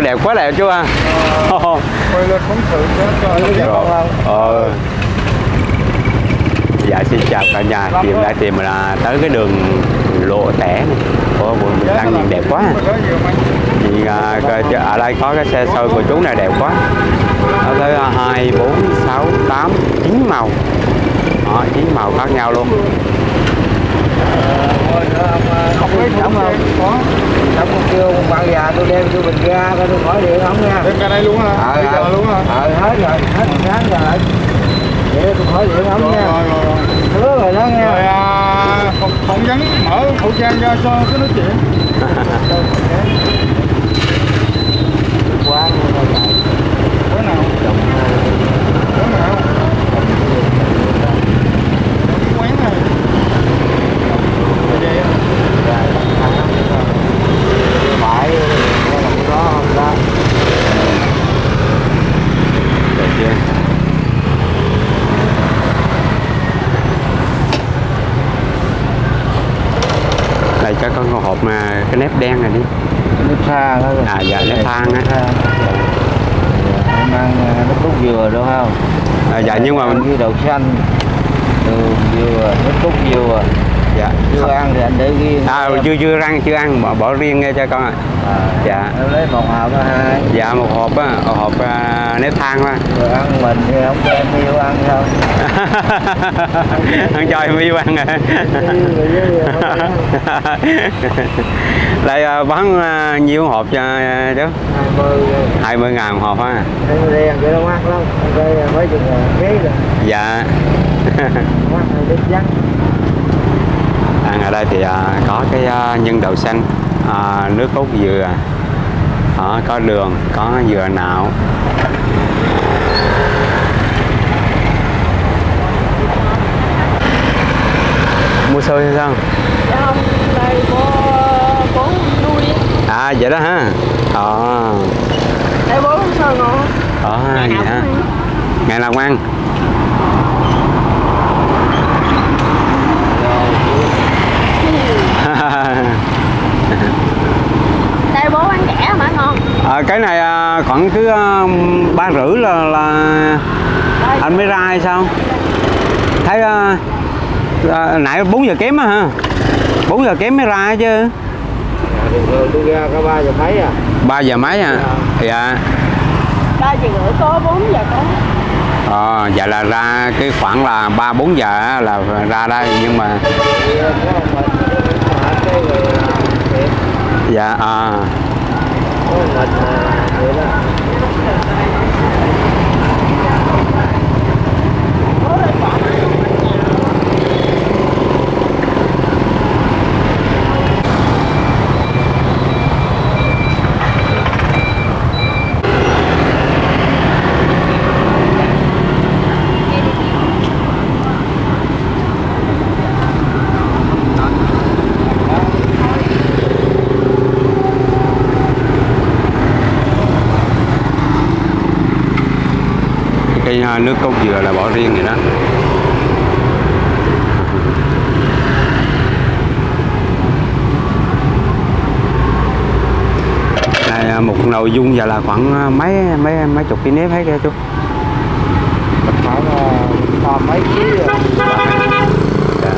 ừ đẹp quá đẹp chú à quay lên phóng sự cho nó đẹp không ờ. Dạ xin chào cả nhà. Tìm đã tìm là tới cái đường lộ tẻ này. Của quận Bình Tân nhìn đẹp quá. nhìn à, ở đây có cái xe sôi của chú này đẹp quá. Nó tới à, hai bốn sáu tám chín màu. Đó chín màu khác nhau luôn Rồi, ông, ông không? có con kêu con bạn già tôi đem tôi bình ra tôi khỏi điện không nha. Đem ra đây luôn hả? Ờ, ờ. luôn hả? Ờ hết rồi, hết tháng rồi. Vậy tôi khỏi điện không rồi nha. Rồi rồi rồi Hứa rồi đó rồi nha à, phỏng, phỏng vấn mở khẩu trang ra cho cái nói chuyện. Quá luôn rồi bữa nào? Bữa nào cái quán này vậy á. Phải cái lòng đó không đó đẹp chưa có con hộp mà cái nếp đen này đi Nước xa đó À, dạ, nước than á. Than. Em ăn à, nước cốt dừa đúng không? à, dạ nhưng mà với đậu xanh đường dừa, nước cốt dừa dạ. Chưa ăn thì anh để riêng à, chưa chưa ăn chưa ăn. Bỏ, bỏ riêng nghe cho con ạ. À, dạ. em lấy một hộp hai. Dạ một hộp á một hộp à, nếp than á rồi ăn mình thì không cho em yêu ăn không ăn cho em yêu ăn à. Đây à, bán à, nhiêu hộp cho à, chú? Hai mươi. 20 ngàn một hộp á. Thấy đen cái nó mắc lắm. Đây mấy chục ngàn ký rồi. Dạ. Mắc hơi đứt ăn ở đây thì à, có cái à, nhân đậu xanh à, nước cốt dừa. Đó, có đường có dừa nạo. Mua xôi hay sao? Dạ không, đây có bố nuôi à vậy đó ha. Ờ. Đây bố ngon ờ vậy ăn. ngày nào ăn Đây bố ăn rẻ mà ngon. À, cái này à, khoảng cứ à, ba rưỡi là là anh mới ra hay sao? Thấy à, à, nãy 4 giờ kém á ha 4 giờ kém mới ra chứ. Tôi ra có ba giờ mấy à? 3 giờ mấy à dạ. Ba giờ rưỡi có, bốn giờ có. Ờ dạ là ra cái khoảng là ba bốn giờ á là ra đây nhưng mà dạ à, có ông mình à, vậy đó cái à, nước cốt dừa là bỏ riêng vậy đó. Đây, à, một nội dung giờ là khoảng à, mấy mấy mấy chục ký nếp hết kìa chú. Khoảng ba mấy ký rồi Dạ.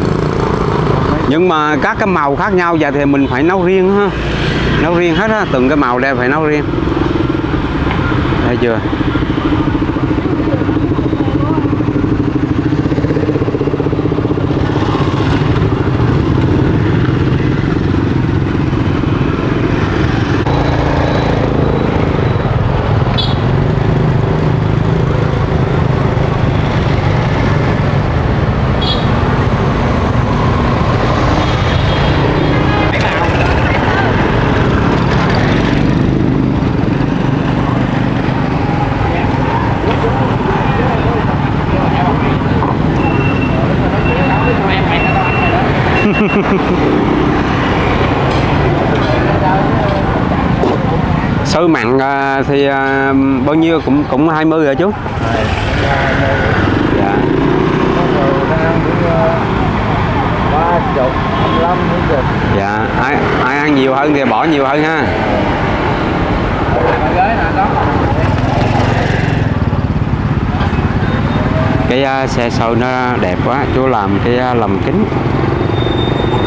nhưng mà các cái màu khác nhau giờ thì mình phải nấu riêng ha. Nấu riêng hết á từng cái màu đây phải nấu riêng. Thấy chưa xôi mặn à, thì à, bao nhiêu cũng cũng 20 rồi chú dạ. Ba chục năm mươi dạ ai ai ăn nhiều hơn thì bỏ nhiều hơn ha. Cái uh, xe sau nó đẹp quá chú làm cái uh, lầm kính.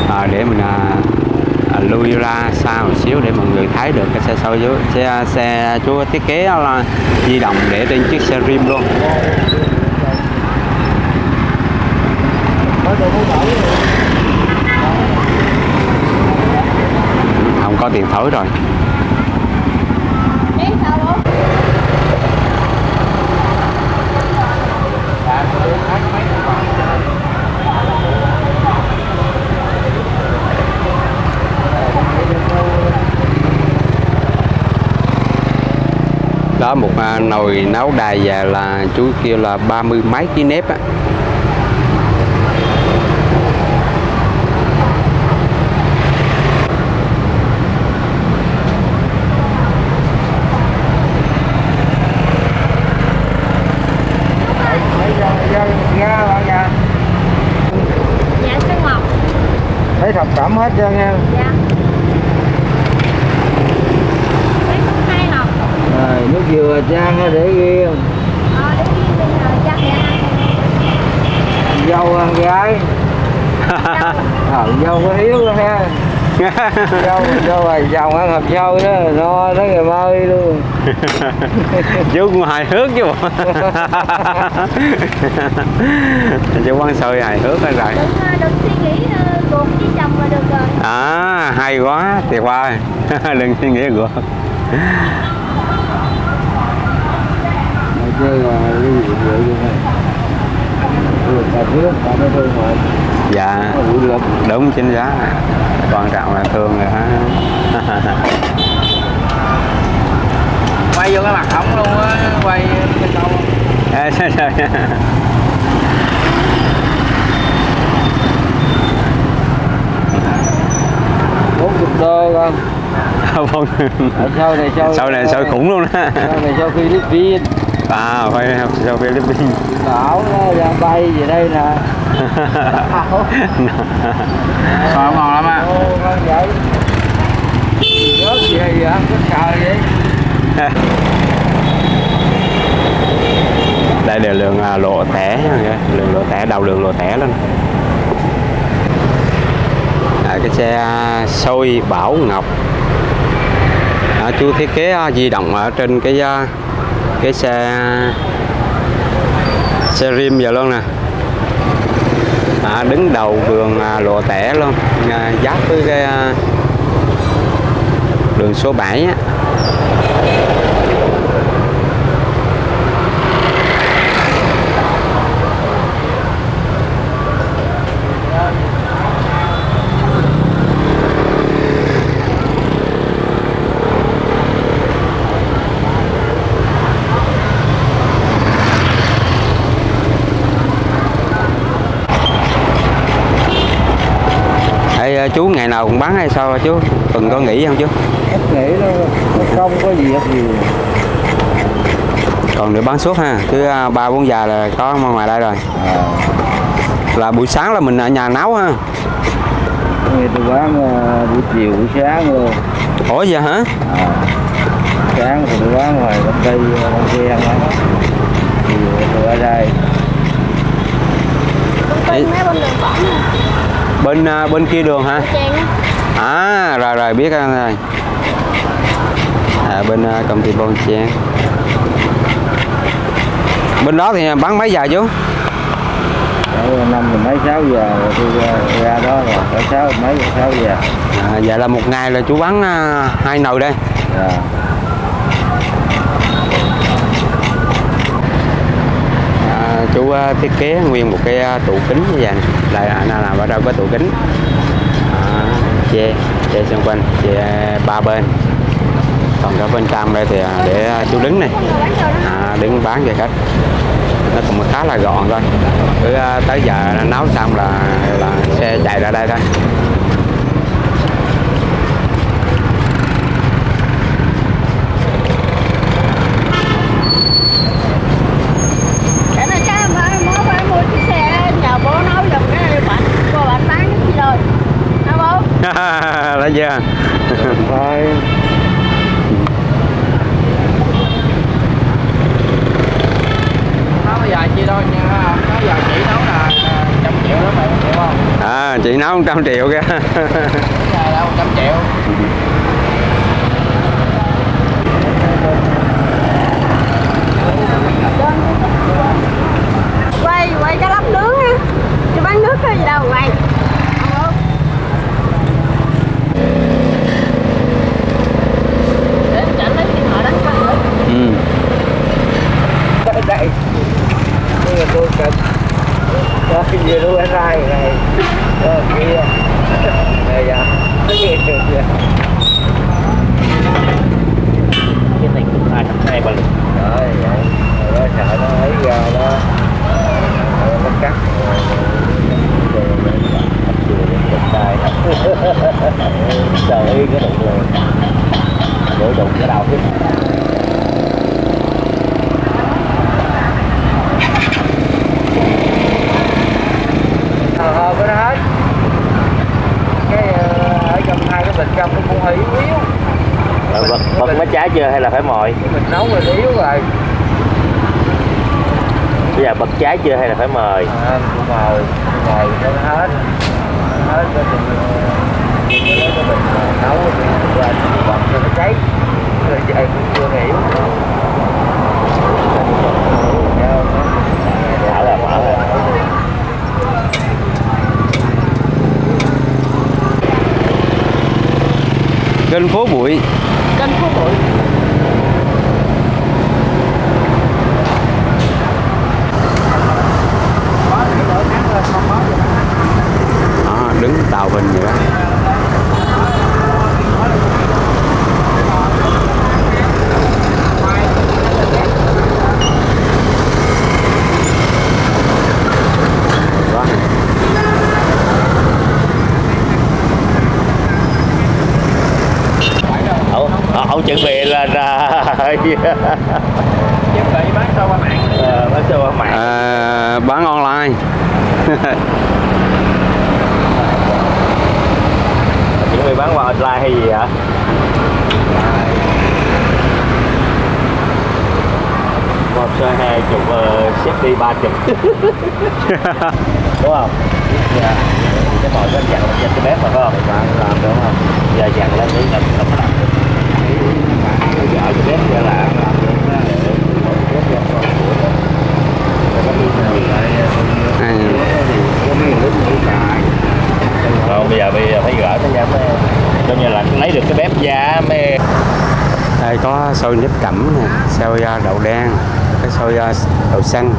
À, để mình uh, lui ra xa một xíu để mọi người thấy được cái xe sau dưới xe xe chú thiết kế là di động để trên chiếc xe rim luôn. Không có tiền thổi rồi Đấy sao luôn đó một à, nồi nấu đài về là chú kêu là ba mươi mấy ký nếp á. Dạ Sơn Ngọc thấy thập cẩm hết trơn nha. Dạ Đấy cũng hay học rồi nước dừa nó để riêng Ờ, dâu ăn gái. Ờ dâu có hiếu ha. Dâu dâu rồi chồng ăn hộp dâu đó no tới ngày mai luôn. Chú cũng hài hước chứ bộ. Chú quán xôi hài hước hết rồi. Đừng, đừng suy nghĩ ờ, ruột với chồng là được rồi. À hay quá tuyệt vời. Đừng suy nghĩ mà chơi là ly rượu rượu như này dạ đúng chính giá. Quan trọng là thương rồi ha. Quay vô cái mặt ổng luôn á quay cái câu. Sao sao nha. bốn chục đô Vâng. ở sau này sau sau này sôi khủng luôn đó sau này sau Philippines à phải sau Philippines đảo nó đang bay về đây nè. Ngon ngon lắm á. Vậy. Rớt gì vậy? Có sợ vậy đây đều lượng à, lộ tẻ nha, lượng lộ tẻ đầu lượng lộ tẻ lên à, cái xe à, xôi bảo ngọc. À, chú thiết kế à, di động ở trên cái à, cái xe xe rim giờ luôn nè. À, đứng đầu đường à, lộ tẻ luôn. À, giáp với cái à, đường số 7 á. Ê, chú ngày nào cũng bán hay sao hả chú? Tuần có nghỉ không chú? ít nó nó không có việc gì Còn được bán suốt ha, cứ à, ba bốn giờ là có ngoài đây rồi. à, Là buổi sáng là mình ở nhà nấu ha. người tôi bán ờ, buổi chiều buổi sáng luôn Ủa vậy hả? à, sáng thì tôi bán ngoài công ty công ty ăn đó chiều tôi ở đây Công ty mấy bên đường phỏng Bên à, bên kia đường hả? À rồi rồi biết rồi. À, bên à, công ty Bon Trang. Bên đó thì bán mấy giờ chú? Năm thì mấy sáu giờ tôi ra, ra đó là cỡ sáu mấy sáu giờ À, vậy là một ngày là chú bán à, hai nồi đây. à, chú ờ, thiết kế nguyên một cái ờ, tủ kính như vậy lại đây làm ở đâu có tủ kính. À, che che xung quanh che ba bên. Còn cả bên trong đây thì ờ, để chú đứng này. À, đứng bán cho khách. Nó cũng khá là gọn thôi. Cứ tới giờ nó nấu xong là là xe chạy ra đây thôi. yeah. Bye. À, chị nấu 100 triệu kìa. đâu 100 triệu. quay quay cái lóc nướng ha chứ bán nước hay gì đâu quay đây đây là tôi cần đó giờ tôi ăn rai này đó. Kia đây dạ. Cái gì được vậy cái này cũng hai trăm hai lần rồi vậy rồi đó sợ nó ấy đó. Rồi nó cắt. Rồi rồi rồi trời yên cái đụng luôn đổ đụng cái đầu cái Ờ, hợp với nó hết cái ờ, ở trong hai cái bịch trong nó cũng hơi yếu yếu Rồi, bật, trái chưa hay là phải mồi? Mình nấu rồi yếu rồi. Bây giờ bật trái chưa hay là phải mời? À, cũng mời mời cho nó hết. Hết cái mình nấu. Qua bật cho nó cháy. Rồi vậy cũng chưa hiểu. Kênh phố bụi kênh phố bụi đó, đứng tàu hình vậy Đó. ông, ông chuẩn bị lên chuẩn bị bán sao qua mạng. Ờ, bán cho qua mạng. À, bán online. Chuẩn bị bán qua online hay gì hả một sơ hai chục uh, xếp đi ba chục. Đúng không? Dạ. Cái mọi cái dặn trên cái bếp mà phải không? Bạn làm đúng không? Giờ dặn lên đi là không có làm được bây giờ ở cái bếp giờ làm. Làm được đó cái bếp cho con của rồi có đi nào lại À, không bây giờ bây giờ phải gỡ nó ra mới coi như là lấy được cái bếp ra mới đây có xôi nếp cẩm nè xôi à, đậu đen cái xôi à, đậu xanh.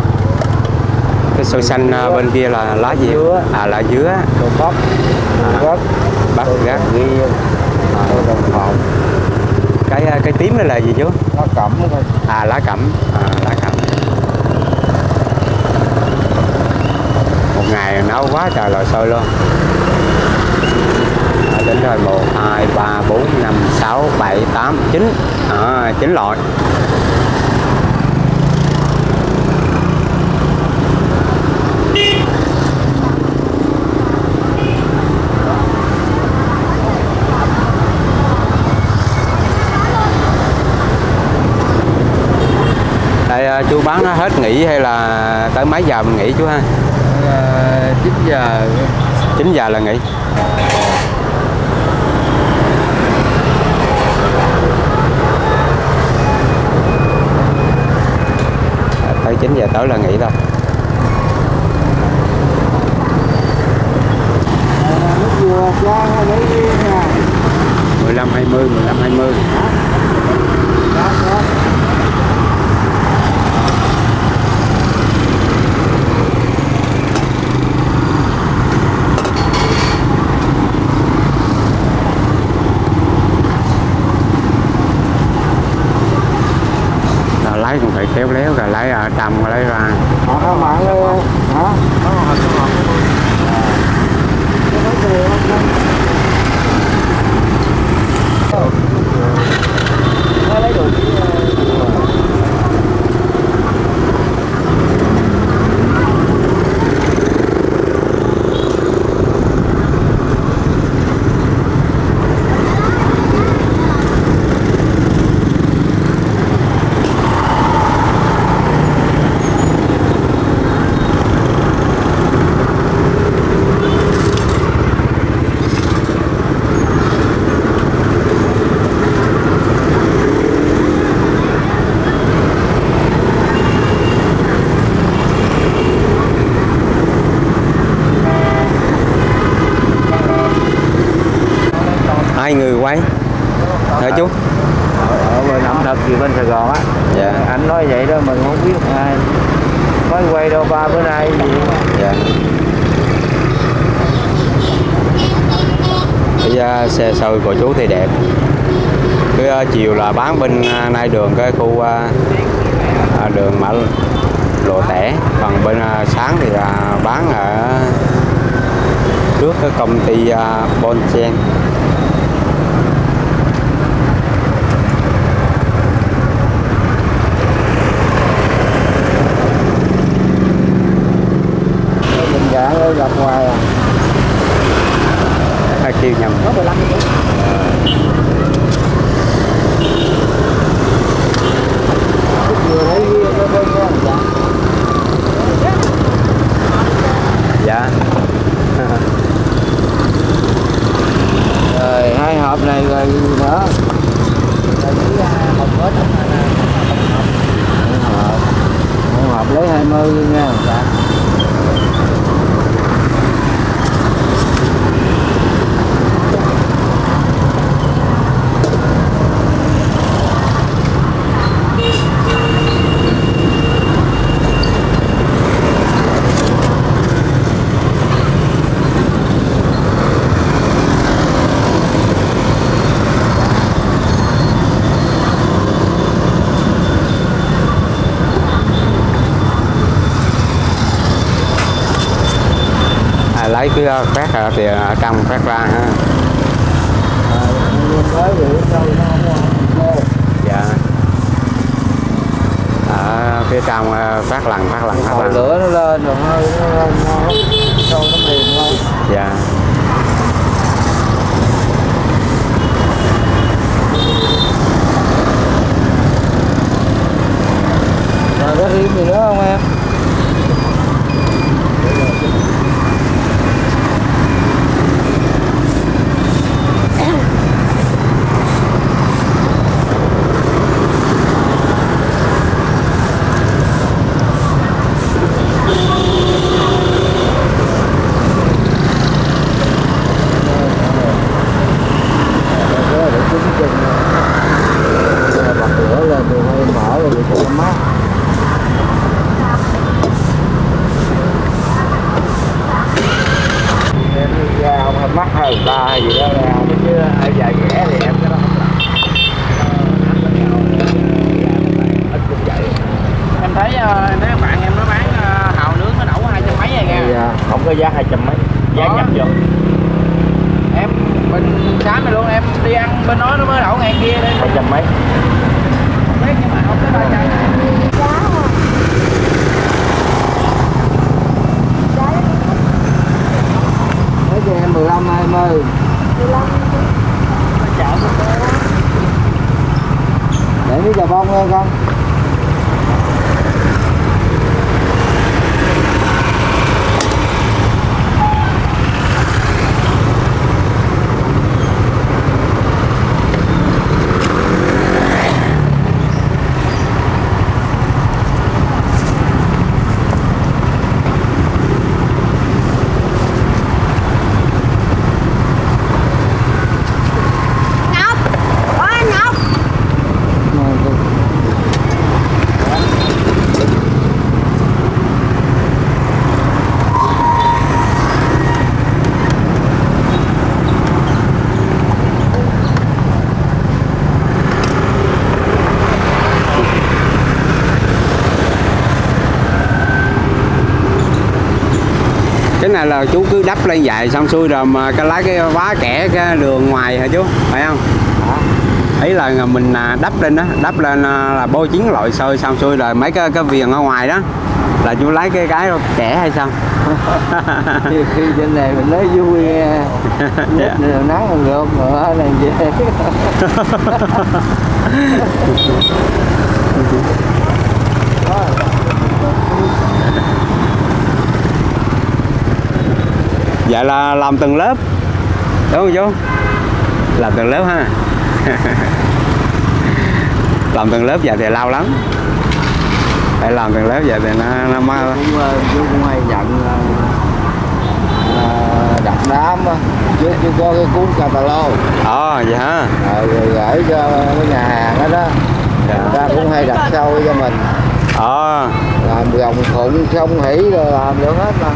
Cái xôi xanh à, bên kia là lá gì? Dứa. à lá dứa. Đồ bắp. Bắp bắt gác. Đồng hồn cái à, cái tím này là gì chú? Nó cẩm à lá cẩm. À, lá cẩm. Một ngày nấu quá trời là xôi luôn. À, đến rồi một hai ba bốn năm sáu bảy tám chín. À, chín loại chú bán hết nghỉ hay là tới mấy giờ mình nghỉ chú ha? à, 9 giờ 9 giờ là nghỉ. Tới 9 giờ tới là nghỉ thôi. nước dừa cho lấy nha 15 20 15 20. đó đó Rồi lấy cũng phải khéo léo rồi lấy ở trong rồi lấy ra. họ các mình không biết ai. Mới quay đâu ba bữa nay gì? Dạ. Bây giờ xe sôi của chú thì đẹp. Cứ uh, ờ, chiều là bán bên uh, nay đường cái khu uh, uh, đường mã lộ tẻ. Còn bên uh, sáng thì là bán ở trước cái công ty uh, Bonchen ở gặp ngoài à à, kêu nhầm cái bên đó dạ. Rồi hai hộp này rồi nữa? Rồi à, hộp. Hết hai hộp. Hai hộp lấy hai mươi luôn nha. Dạ lấy cái uh, phát ra thì ở trong phát ra ha. Nó dạ. Ở phía trong phát lần phát lần phát lần lửa nó lên rồi hơi nó nó đâu nó mềm thôi dạ. Rồi có thêm gì nữa không em là chú cứ đắp lên dài xong xuôi rồi mà cái lấy cái vá kẻ cái đường ngoài hả chú phải không? Ý là mình à, đắp lên đó đắp lên à, là bôi chín loại sôi xong xuôi rồi mấy cái cái viền ở ngoài đó là chú lấy cái cái kẻ hay sao? Khi, khi trên này mình nói vui Dạ. Nít rồi nắng rồi được nữa này dễ dạ là làm từng lớp. Đúng không chú làm từng lớp ha. Làm từng lớp dạ thì lâu lắm. Phải làm từng lớp dạ thì nó nó mau cũng ờ, chú cũng hay nhận là, là đặt đám chứ chưa có cái cuốn catalog. Ờ vậy hả? Ờ, rồi gửi cho cái nhà hàng đó đó. Dạ. người ta cũng hay đặt sâu cho mình. Ờ. Làm gồng phụng sông hỉ rồi làm được hết mà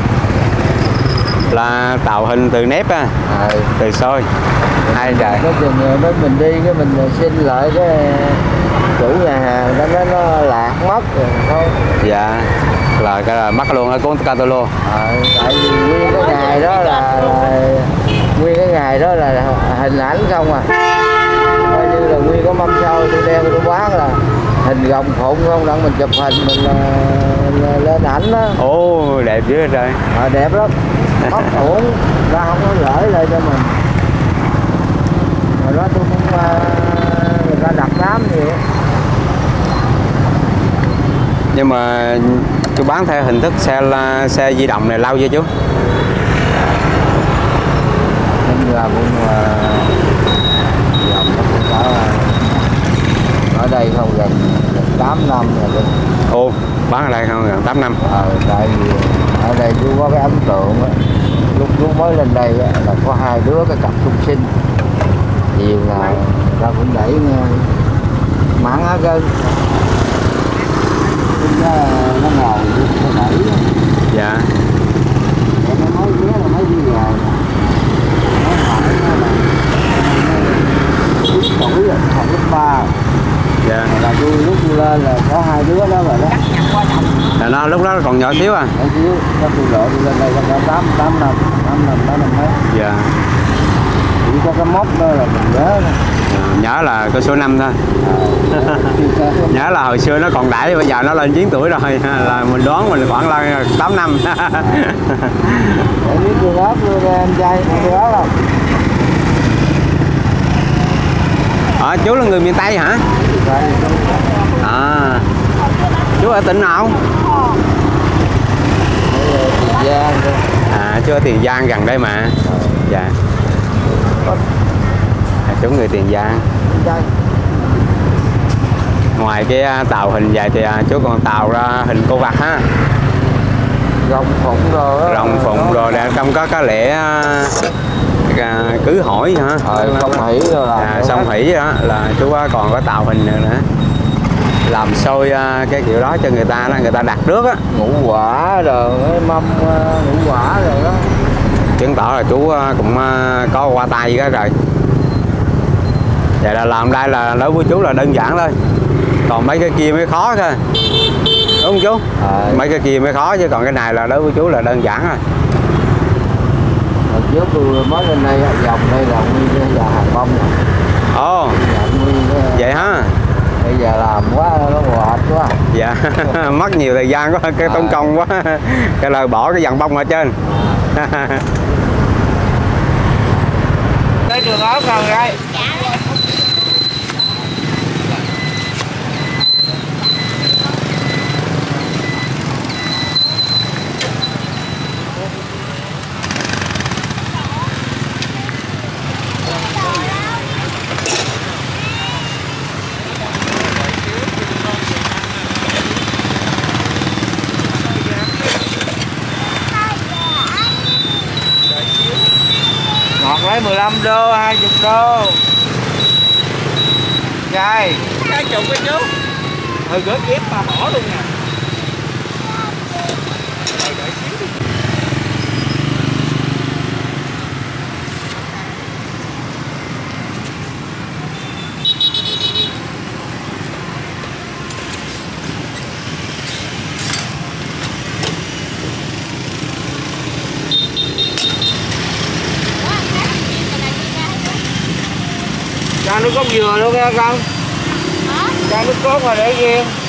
là tạo hình từ nếp á ờ, từ xôi hay trời. Cái chừng đó mình đi cái mình xin lại cái chủ nhà hàng đó nó, nó lạc mất rồi thôi. Dạ là cái là mắc luôn ở cuốn catalog Ờ, tại vì nguyên cái ngày đó là, là nguyên cái ngày đó là hình ảnh không à. Coi như là nguyên có mâm sâu tôi đeo tôi bán là hình gồng phụng không đặng mình chụp hình mình là, là lên ảnh đó. Ồ đẹp dữ trời. À, đẹp lắm mất uổng ra không có gửi lại cho mình. Rồi đó tôi cũng uh, người ta đặt đám gì nhưng mà chú bán theo hình thức xe la- xe di động này lâu chưa chú? Nên là cũng uh, cũng có ở đây không gần gần 8 năm rồi đó. ồ bán ở đây không gần 8 năm. Ờ, tại vì ở đây chú có cái ấn tượng á. Lúc chú mới lên đây á, là có hai đứa cái cặp song sinh. Chiều nào ta cũng đẩy nghe mặn á cơn nó, ngồi nó đẩy dạ. Rồi nó nói ghé là mấy đi về. Nó hỏi nó là chín tuổi rồi? Học lớp ba dạ. Là tôi lúc tôi lên là có hai đứa đó rồi đó. Là nó lúc đó còn nhỏ xíu à? Ở xíu, nó tôi tôi lên đây có tám tám năm, tám năm, tám năm mấy. dạ. Chỉ có cái móc đó là mình nhớ. Ờ, nhớ là có số 5 thôi. À, nhớ là hồi xưa nó còn đãi bây giờ nó lên 9 tuổi rồi là mình đoán mình khoảng là 8 năm. Để biết tôi ớt ra em trai, tôi ớt không? ờ, chú là người miền Tây hả à. Chú ở tỉnh nào? À chú ở Tiền Giang gần đây mà. Dạ. À, chú người Tiền Giang. Ngoài cái à, tạo hình vậy thì à, chú còn tạo ra hình cô vật ha. Rồng phụng rồi rồng phụng rồi để trong có cái lễ à, à, cưới hỏi hả? Ờ, không hỉ rồi là. à, xong hỉ đó là chú còn có tạo hình nữa, nữa. làm sôi à, cái kiểu đó cho người ta đó người ta đặt trước á. Ngũ quả rồi, mâm ờ, ngũ quả rồi đó. chứng tỏ là chú à, cũng à, có qua tay cái rồi. Vậy là làm đây là đối với chú là đơn giản thôi. Còn mấy cái kia mới khó cơ đúng không chú? Ờ, mấy cái kia mới khó chứ còn cái này là đối với chú là đơn giản rồi hồi trước tôi mới lên đây, dòng đây là nguyên cái nhà hàng bông ồ Dạ, nguyên cái- vậy ha bây giờ làm quá nó ngọt quá. Dạ mất nhiều thời gian quá cái tốn công quá. Cái là bỏ cái dàn bông ở trên. Tới trường ớt không đây? Ngọt lấy 15 đô, 20 đô Trai Cái chục cái chú Thôi gớt ghép mà bỏ luôn nè Cho nước cốt dừa luôn nha con Cho nước cốt mà để riêng để riêng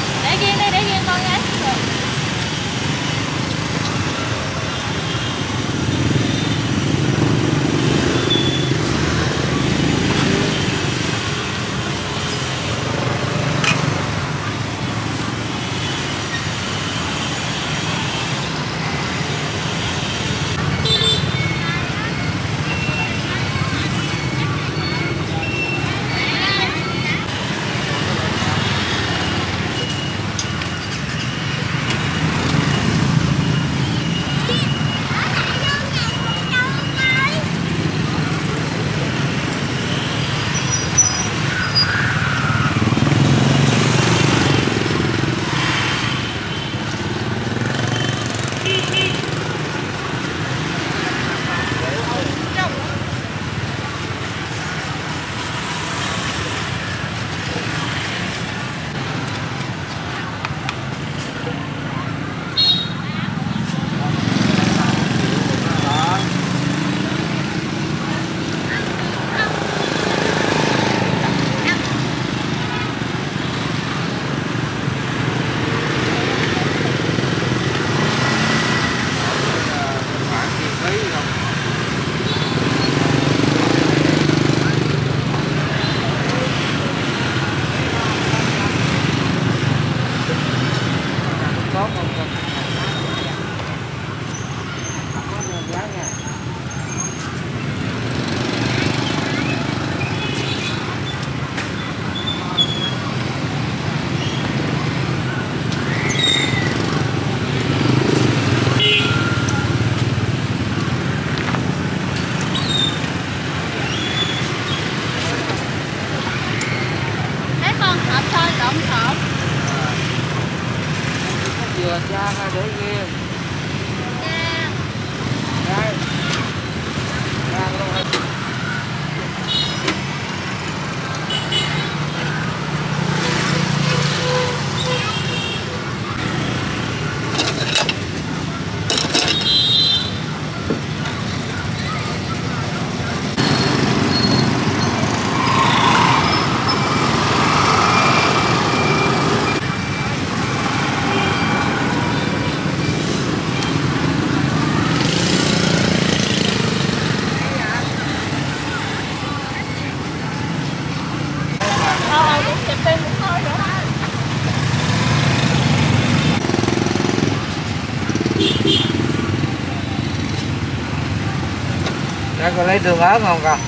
đường ớt không con?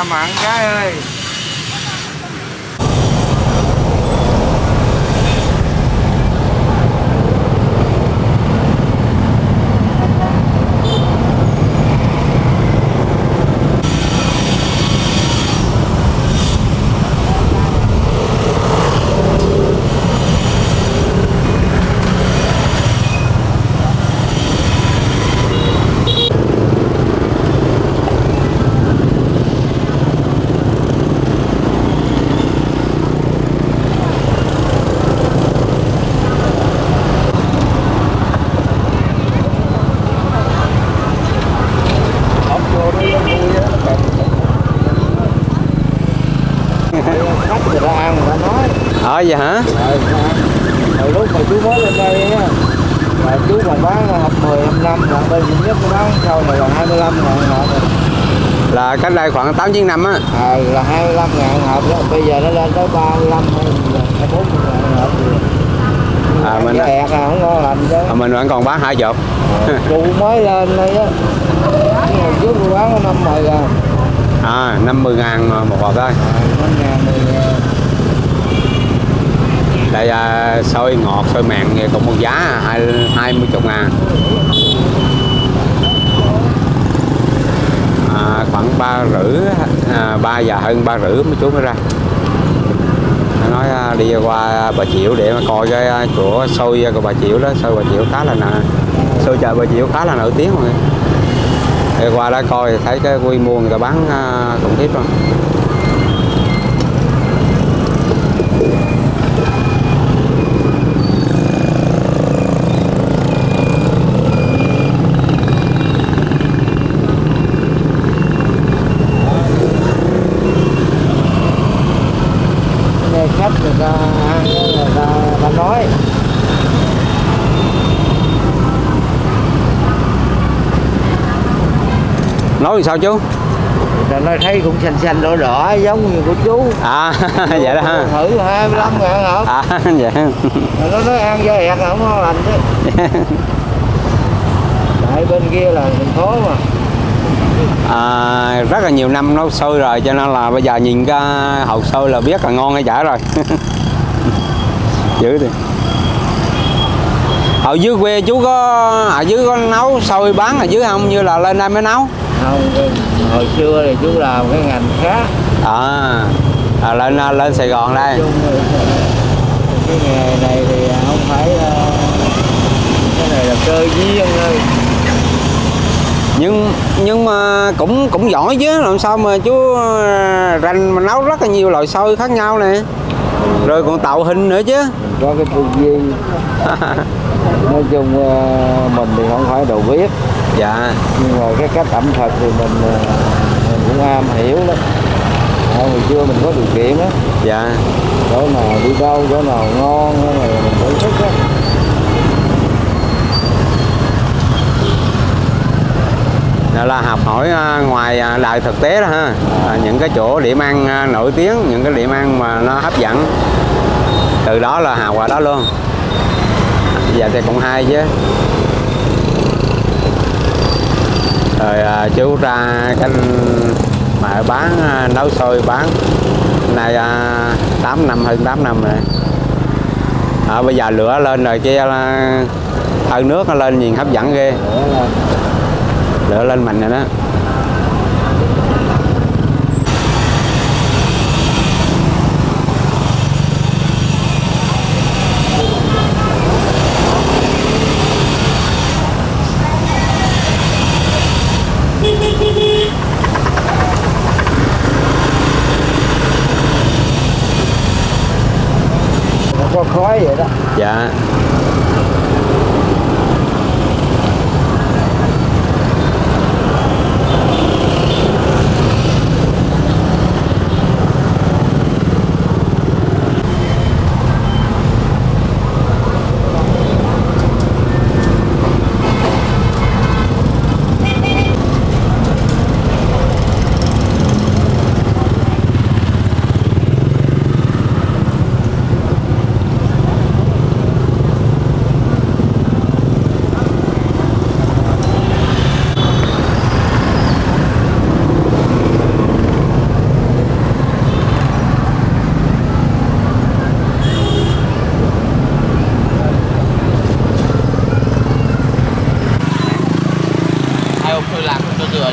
Họ mặn cái ơi. Ốc vô nó vui á, nó cần khách người ta ăn người ta nói vậy hả? Rồi, lúc mà chú mới lên đây á là chú còn bán hộp 10 25 ngàn bên duy nhất bán sau này là 25 ngàn hộp là cách đây khoảng 8 9 năm á. À, là 25 ngàn hộp đó bây giờ nó lên tới 35 hay 40 ngàn hộp rồi. À, à, mình- mình ẹt là không ngon lành chứ. Mà mình vẫn còn bán hai chục. Chú mới lên đây á. Trước tôi bán năm mười ngàn. À 50 ngàn một hộp thôi. À, năm ngàn mười ngàn đây à, xôi ngọt xôi mặn thì cũng một giá hai hai mươi chục ngàn. À, khoảng ba rưỡi à, ba giờ hơn ba rưỡi mấy chú mới ra. Nói à, đi qua bà triệu để mà coi cái à, chỗ xôi à, của bà triệu đó. Xôi bà triệu khá là nè xôi chợ bà triệu khá là nổi tiếng rồi đi qua đó coi thì thấy cái quy mô người ta bán à, tiếp khiếp luôn nghe khách người ta ăn đó, người ta, người ta nói nói thì sao chú? Ta nói thấy cũng xanh xanh đỏ đỏ giống như của chú. À vậy đó ha. Thử 25 ngàn hả? À vậy Mà nó nói ăn do ẹt không ngon lành chứ. Tại bên kia là thành phố mà. À, rất là nhiều năm nấu xôi rồi cho nên là bây giờ nhìn cái hột xôi là biết là ngon hay chả rồi. Dữ đi ở dưới quê chú có ở dưới có nấu xôi bán ở dưới không? Như là lên đây mới nấu không hồi xưa thì chú làm cái ngành khác. À, à lên lên Sài Gòn đây. Chung cái nghề này thì không phải ờ, cái này là cơ duyên thôi. Nhưng nhưng mà cũng cũng giỏi chứ làm sao mà chú ờ, rành mà nấu rất là nhiều loại xôi khác nhau nè. Rồi còn tạo hình nữa chứ. Có cái tư duy. Nói chung ờ, mình thì không phải đầu bếp dạ. Nhưng mà cái cách ẩm thực thì mình, ờ, mình cũng am hiểu lắm. Ờ, hồi xưa mình có điều kiện á. Dạ. Chỗ nào đi đâu chỗ nào ngon chỗ nào mình thử sức á. Đó là học hỏi à, ngoài đời thực tế đó ha. À, những cái chỗ điểm ăn nổi tiếng những cái điểm ăn mà nó hấp dẫn. Từ đó là học qua đó luôn. Giờ thì cũng hay chứ rồi à, chú ra cái mà bán à, nấu sôi bán. Này à, 8 năm hơn 8 năm rồi. À, bây giờ lửa lên rồi kia là hơn nước nó lên nhìn hấp dẫn ghê. Lửa lên mạnh rồi đó nó có khói vậy đó dạ hai ông tôi làm cho dừa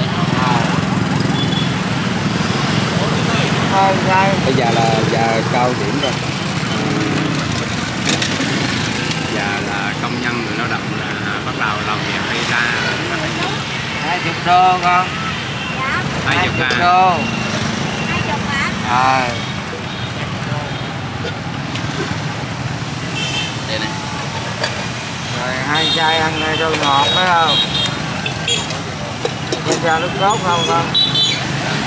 ngay bây giờ là giờ cao điểm rồi. Giờ là công nhân người lao động là bắt đầu làm việc đi ra. Hai chục đô con. Hai chục ngàn đô. Hai chục à? Đây này. Rồi hai chai ăn này cho ngọt phải không cho cha nước cốt không con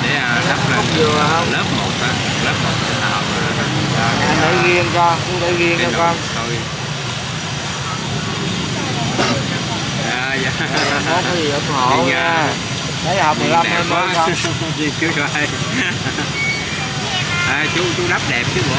để à, đắp lên. dừa không lớp một á lớp một sẽ tạo anh để riêng cho cứ để riêng cho con. thôi à, dạ. cái gì ủng hộ nha. à, lấy học 15 đẹp em ơi con. Chú coi à, chú chú đắp đẹp chứ bộ